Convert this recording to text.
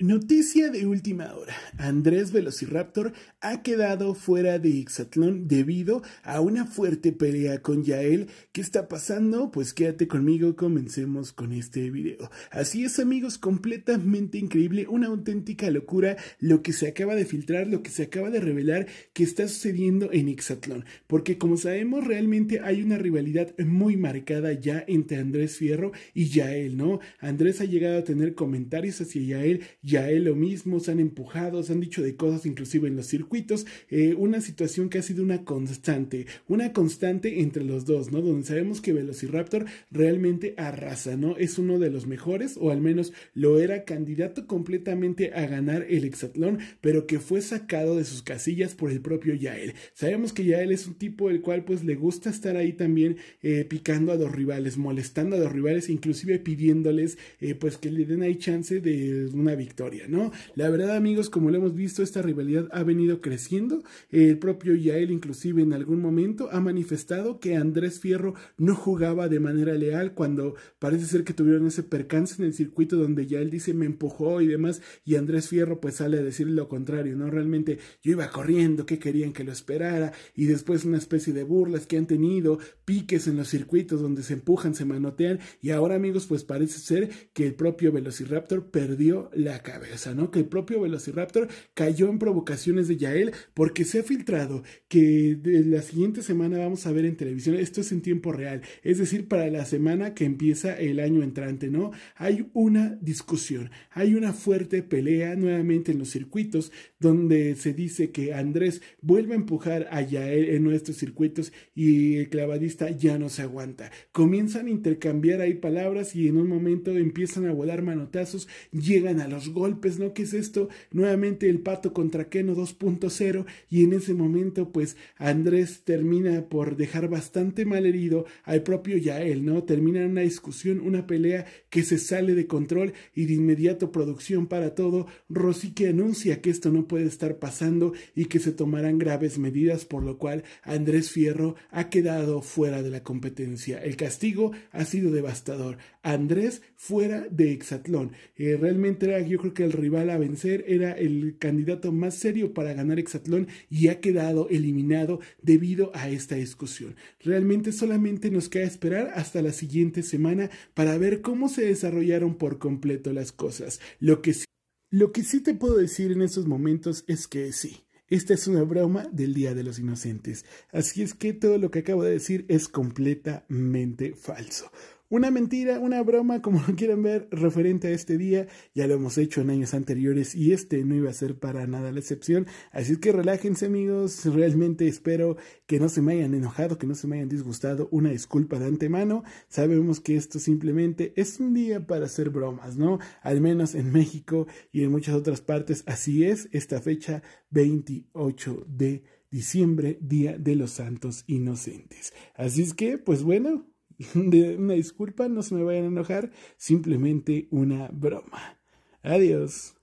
Noticia de última hora. Andrés Velociraptor ha quedado fuera de Ixatlón debido a una fuerte pelea con Yael. ¿Qué está pasando? Pues quédate conmigo, comencemos con este video. Así es amigos, completamente increíble, una auténtica locura lo que se acaba de filtrar, lo que se acaba de revelar que está sucediendo en Ixatlón. Porque como sabemos realmente hay una rivalidad muy marcada ya entre Andrés Fierro y Yael, ¿no? Andrés ha llegado a tener comentarios hacia Yael ya él lo mismo, se han empujado, se han dicho de cosas inclusive en los circuitos, eh, una situación que ha sido una constante, una constante entre los dos, ¿no? Donde sabemos que Velociraptor realmente arrasa, ¿no? Es uno de los mejores, o al menos lo era candidato completamente a ganar el hexatlón, pero que fue sacado de sus casillas por el propio Yael. Sabemos que Yael es un tipo el cual pues le gusta estar ahí también eh, picando a los rivales, molestando a los rivales, inclusive pidiéndoles eh, pues que le den ahí chance de una victoria ¿no? La verdad, amigos, como lo hemos visto, esta rivalidad ha venido creciendo. El propio Yael, inclusive en algún momento, ha manifestado que Andrés Fierro no jugaba de manera leal cuando parece ser que tuvieron ese percance en el circuito donde Yael dice me empujó y demás, y Andrés Fierro pues sale a decir lo contrario, ¿no? Realmente yo iba corriendo, que querían que lo esperara, y después una especie de burlas que han tenido, piques en los circuitos donde se empujan, se manotean, y ahora, amigos, pues parece ser que el propio Velociraptor perdió la cabeza, ¿no? Que el propio Velociraptor cayó en provocaciones de Yael porque se ha filtrado que la siguiente semana vamos a ver en televisión, esto es en tiempo real, es decir, para la semana que empieza el año entrante, ¿no? Hay una discusión, hay una fuerte pelea nuevamente en los circuitos donde se dice que Andrés vuelve a empujar a Yael en nuestros circuitos y el clavadista ya no se aguanta. Comienzan a intercambiar ahí palabras y en un momento empiezan a volar manotazos, llegan a los golpes, ¿no? ¿Qué es esto? Nuevamente el pato contra Keno 2.0 y en ese momento pues Andrés termina por dejar bastante mal herido al propio Yael, ¿no? Termina una discusión, una pelea que se sale de control y de inmediato producción para todo. que anuncia que esto no puede estar pasando y que se tomarán graves medidas por lo cual Andrés Fierro ha quedado fuera de la competencia. El castigo ha sido devastador. Andrés fuera de Exatlón. Eh, realmente era yo creo que el rival a vencer era el candidato más serio para ganar Exatlón y ha quedado eliminado debido a esta discusión. Realmente solamente nos queda esperar hasta la siguiente semana para ver cómo se desarrollaron por completo las cosas. Lo que sí, lo que sí te puedo decir en estos momentos es que sí. Esta es una broma del Día de los Inocentes. Así es que todo lo que acabo de decir es completamente falso. Una mentira, una broma, como lo quieran ver, referente a este día. Ya lo hemos hecho en años anteriores y este no iba a ser para nada la excepción. Así que relájense amigos, realmente espero que no se me hayan enojado, que no se me hayan disgustado. Una disculpa de antemano. Sabemos que esto simplemente es un día para hacer bromas, ¿no? Al menos en México y en muchas otras partes. Así es esta fecha 28 de diciembre, Día de los Santos Inocentes. Así es que, pues bueno, una disculpa, no se me vayan a enojar, simplemente una broma. Adiós.